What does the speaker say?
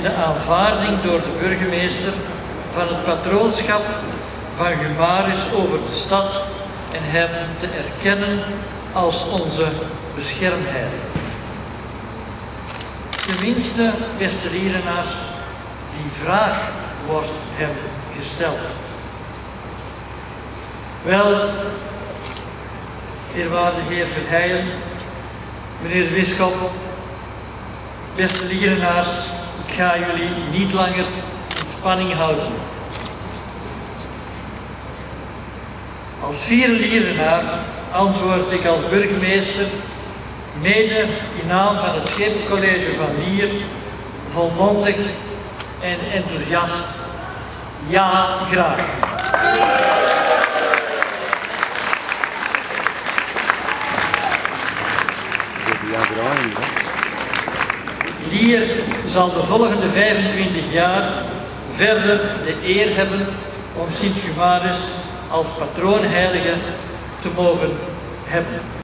aanvaarding door de burgemeester van het patroonschap van Gumaris over de stad en hem te erkennen als onze beschermheilige. Tenminste, beste lierenaars, die vraag wordt hem gesteld. Wel, eerwaarde heer Verheijen, meneer de bisschop, beste lierenaars, ik ga jullie niet langer in spanning houden. Als vierde lierenaar antwoord ik als burgemeester, mede in naam van het Schepencollege van Lier, volmondig en enthousiast. Ja, graag. Lier zal de volgende 25 jaar verder de eer hebben om Sint-Humanus als patroonheilige te mogen hebben.